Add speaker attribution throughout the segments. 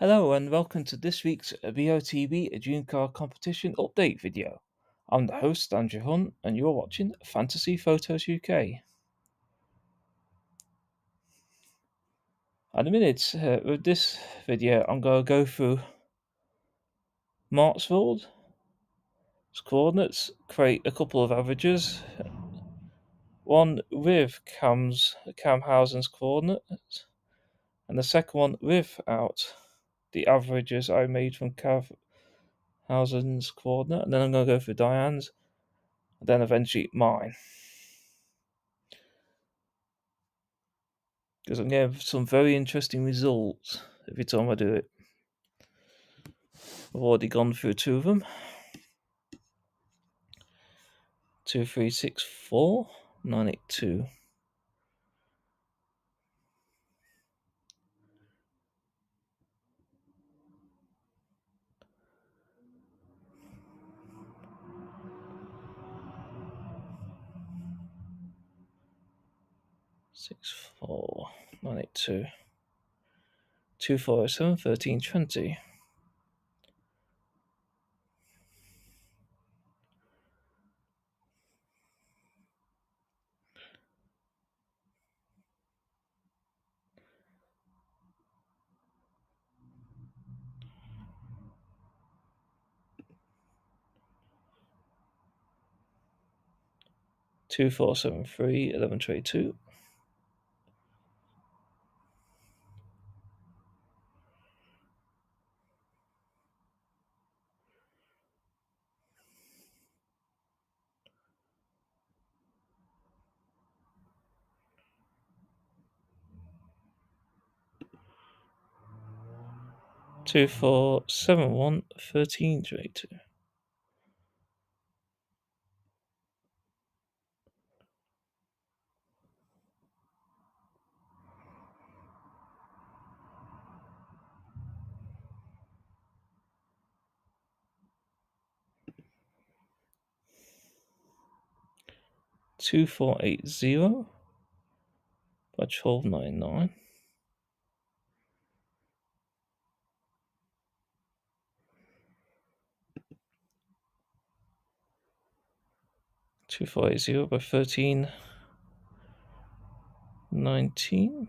Speaker 1: Hello and welcome to this week's BOTB Dream Car Competition update video. I'm the host Andrew Hunt and you're watching Fantasy Photos UK. In a minute, uh, with this video, I'm going to go through Martsfield, its coordinates, create a couple of averages, one with Cam's Camhausen's coordinates, and the second one without the averages I made from Camhausen's coordinate, and then I'm going to go for Diane's, and then eventually mine. Because I'm getting some very interesting results every time I do it. I've already gone through two of them. Two, three, six, four, nine, eight, two. Six four nine eight two two four oh seven thirteen twenty. Two four seven three eleven twenty two. Two four seven one thirteen twenty two. Two four eight zero by twelve nine nine. Two eight zero by thirteen nineteen.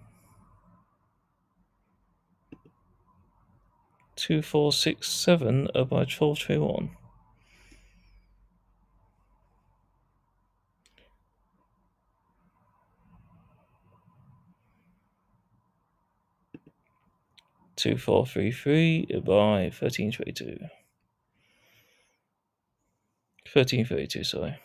Speaker 1: Two four six seven by twelve twenty one. Two four three three by thirteen twenty two. Thirteen thirty two, sorry.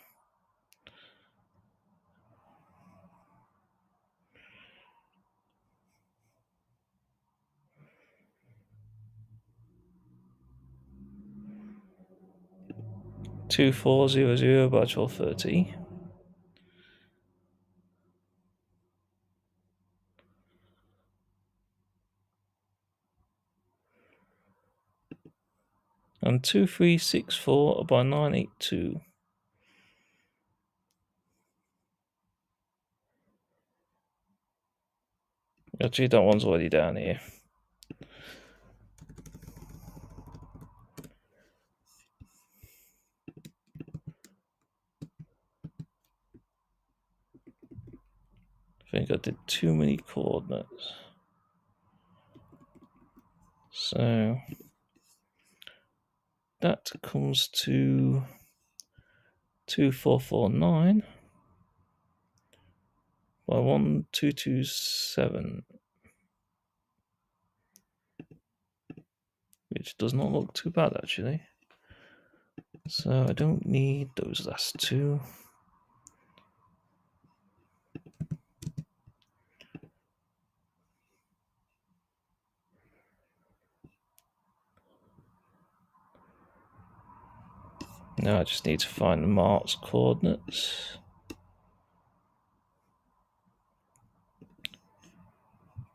Speaker 1: Two four zero zero by twelve thirty. And two three six four by nine eight two. Actually, that one's already down here. Think I did too many coordinates. So that comes to 2449 by 1227, which does not look too bad actually. So I don't need those last two. Now I just need to find the Mart's coordinates.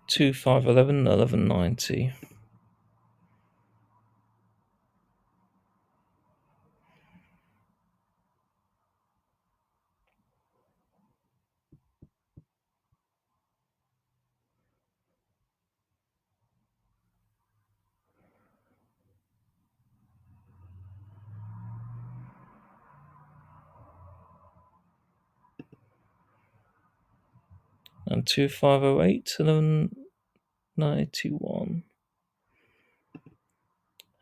Speaker 1: Two five eleven eleven ninety. and 2508 and 91.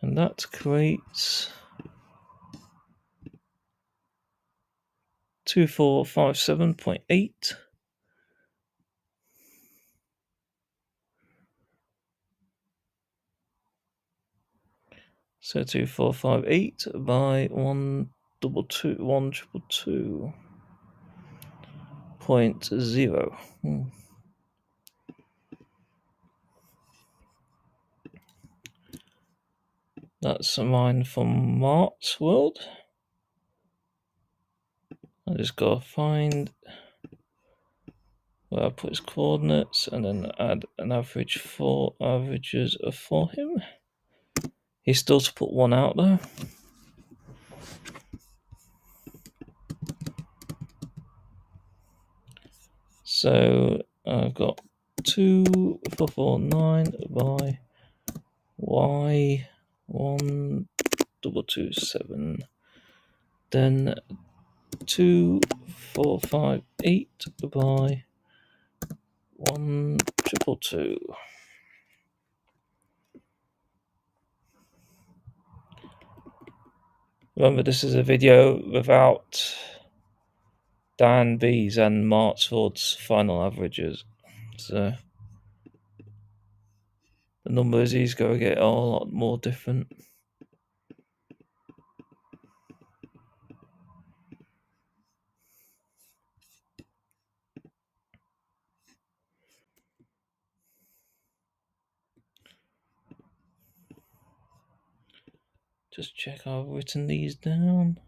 Speaker 1: And that creates 2457.8. So 2458 by 1 double two one triple two point zero. Hmm. That's mine from Mart's World. I just gotta find where I put his coordinates and then add an average for averages for him. He's still to put one out though. So I've got two four four nine by y one double two seven. Then two four five eight by one triple two. Remember, this is a video without Dan B's and Martsford's final averages. So the numbers he's going to get are a lot more different. Just check I've written these down.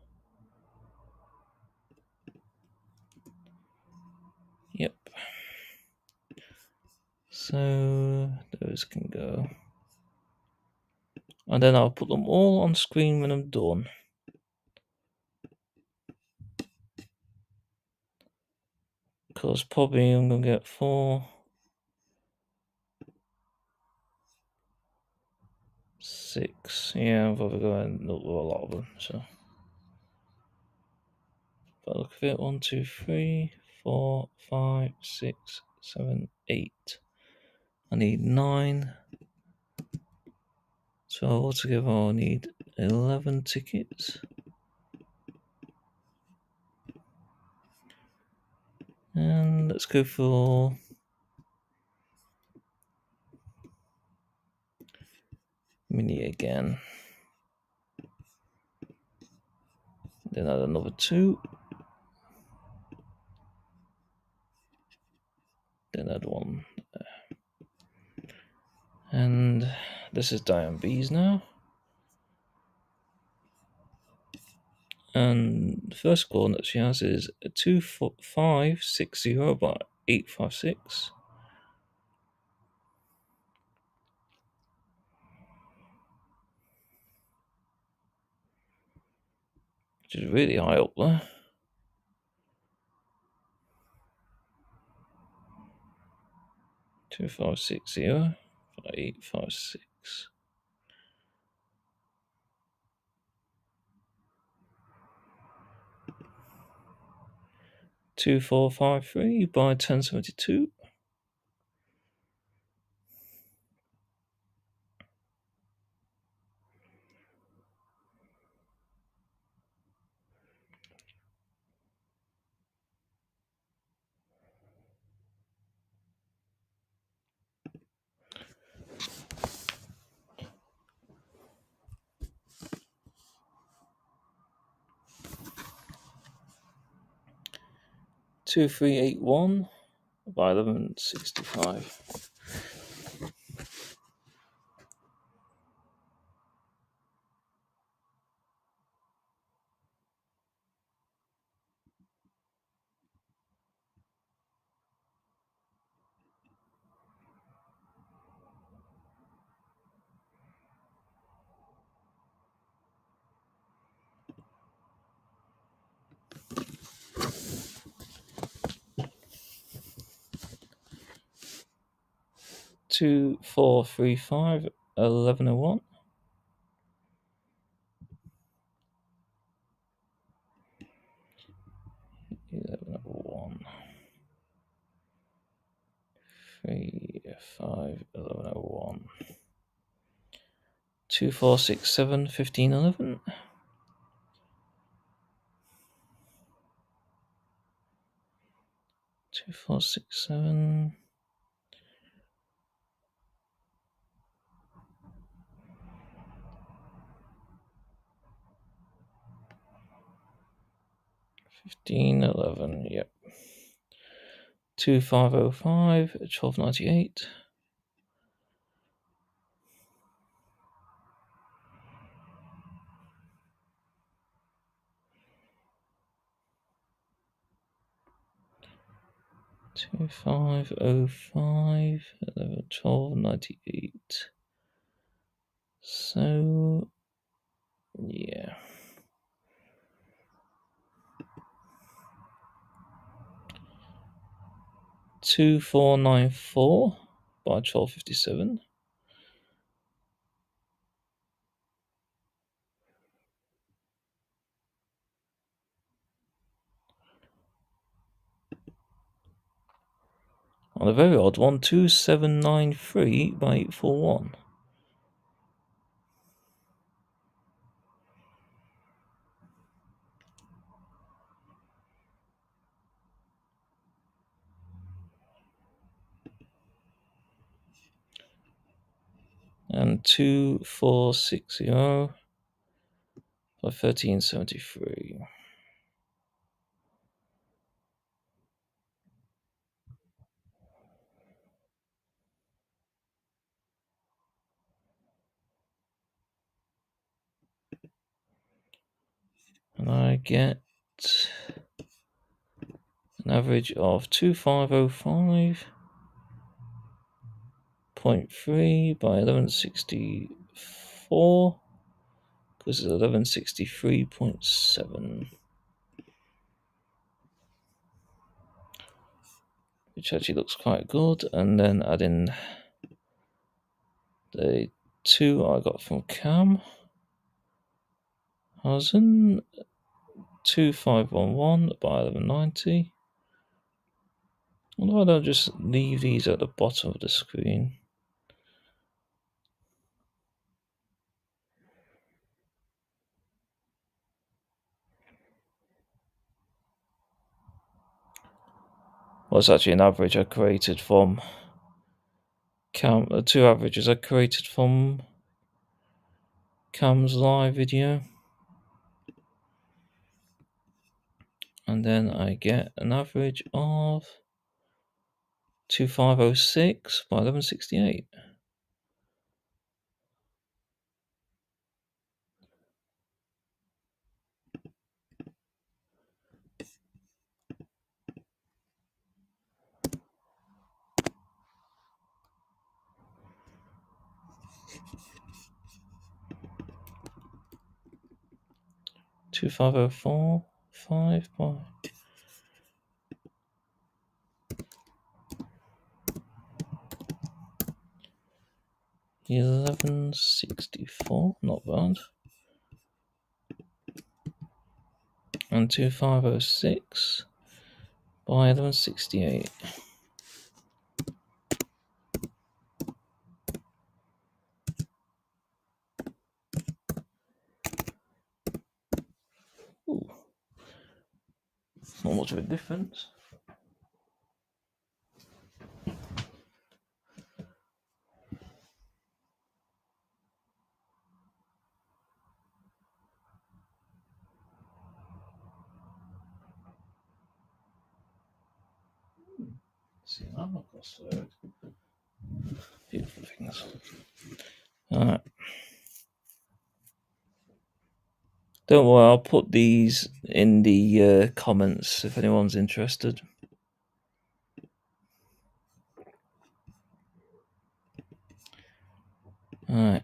Speaker 1: Yep. So those can go. And then I'll put them all on screen when I'm done. Because probably I'm going to get four. six. Yeah, I'm probably going to look with a lot of them. So, but look at it, one, two, three, four, five, six, seven, eight. I need nine. So altogether, I need eleven tickets. And let's go for mini again. Then add another two. Then add one. And this is Diane B's now. And the first coordinate that she has is two five six zero by eight five six. which is really high up there. Two five six zero five eight five six. Two four five three by ten seventy two. 2381 by 1165. Two four three five eleven oh one. Eleven oh one. three, five, eleven oh one. Two, four, six, seven, fifteen, eleven. Two, four, six, seven. Fifteen, eleven, yep. Two, five, oh, five, twelve, ninety-eight. Two five oh five twelve ninety eight. So yeah. Two four nine four by twelve fifty seven. On a very odd one, 2793 by 841. And 2460 by 1373. and I get an average of oh 2505.3 by 1164 because it's 1163.7 which actually looks quite good and then add in the two I got from Cam Hazen 2511 by 1190. Why don't just leave these at the bottom of the screen? Well, it's actually an average I created from Cam, uh, two averages I created from Cam's live video. and then I get an average of 2506 by 1168. Two five oh four five by eleven sixty four, not bad. And two five oh six by eleven sixty eight. Not much of a difference. See, I'm across the road. Beautiful things. Alright. Don't worry, I'll put these in the uh, comments if anyone's interested. Alright.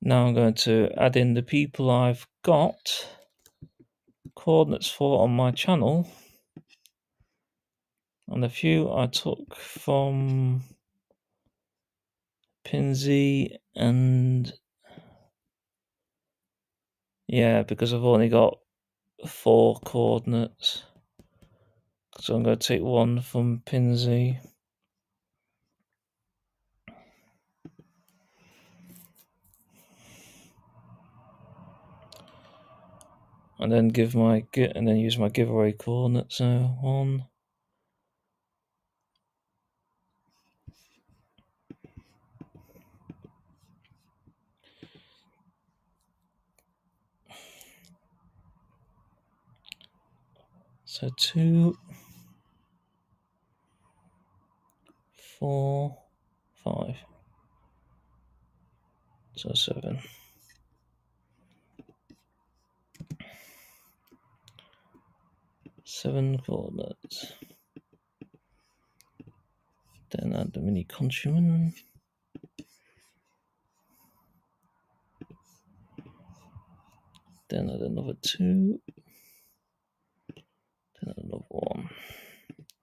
Speaker 1: Now I'm going to add in the people I've got coordinates for on my channel and a few I took from Pinsy and Yeah, because I've only got four coordinates. So I'm going to take one from pin Z. And then give my and then use my giveaway coordinates. So one, So two, four, five. So seven. Seven coordinates. Then add the mini consumer. Then add another two. Then add another one.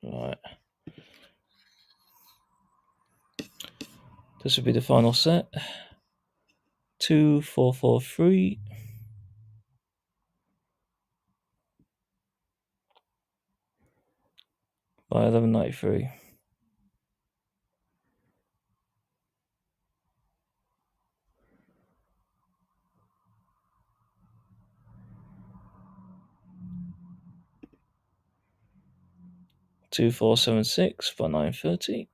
Speaker 1: Right. This will be the final set. Two, four, four, three. By eleven ninety three. Two four seven six by nine thirty.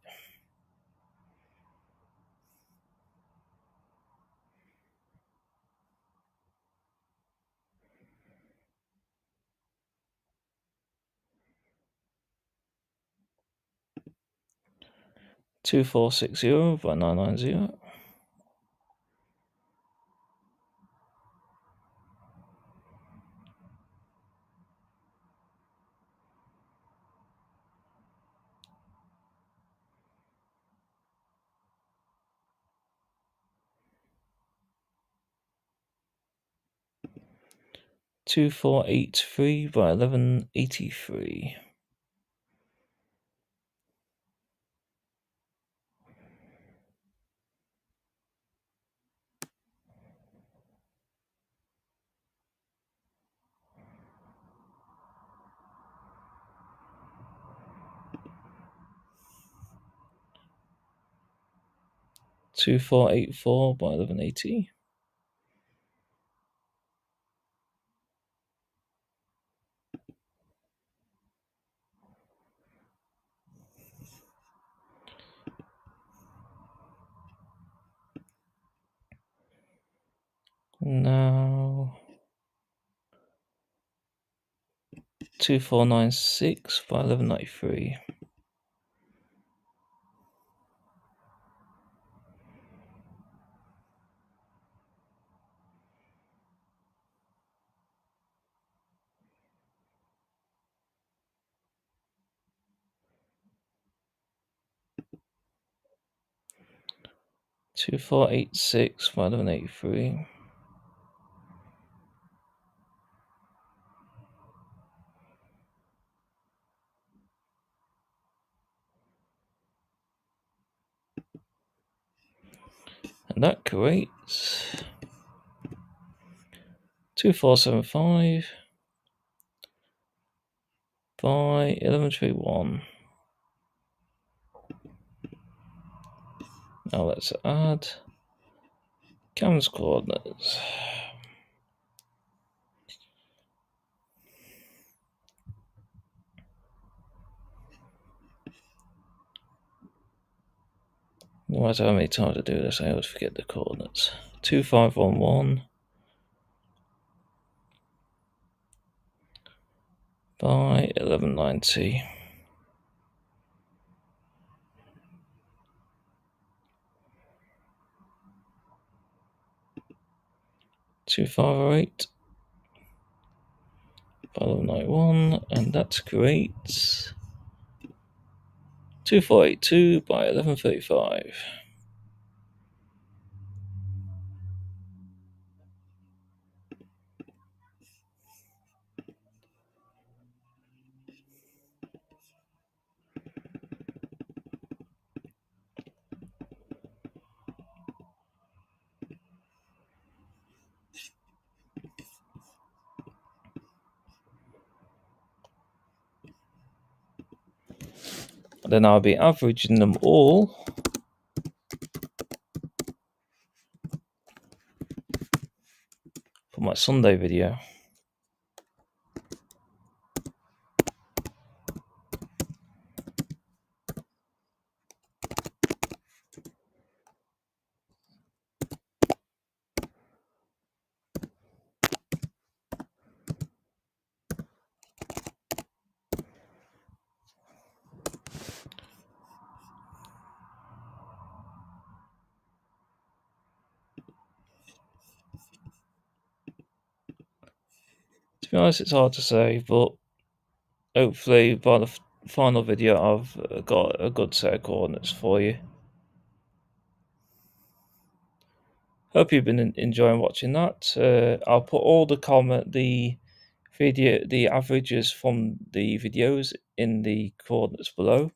Speaker 1: Two four six zero by nine nine zero. Two four eight three by eleven eighty three. 2484 by 1180. Now, 2496 by 1193. Two four eight six by eleven eighty three. And that creates two four seven five by eleven three one. Now let's add Cam's coordinates. No matter how many times I do this, I always forget the coordinates. 2511 by 1190. Two five oh eight by eleven ninety one, and that's great. 2482 by 1135. Then I'll be averaging them all for my Sunday video. Be honest, it's hard to say, but hopefully by the final video I've uh, got a good set of coordinates for you. Hope you've been enjoying watching that. Uh, I'll put all the comment, the video, the averages from the videos in the coordinates below.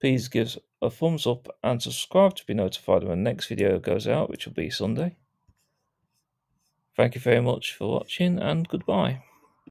Speaker 1: Please give a thumbs up and subscribe to be notified when the next video goes out, which will be Sunday. Thank you very much for watching and goodbye.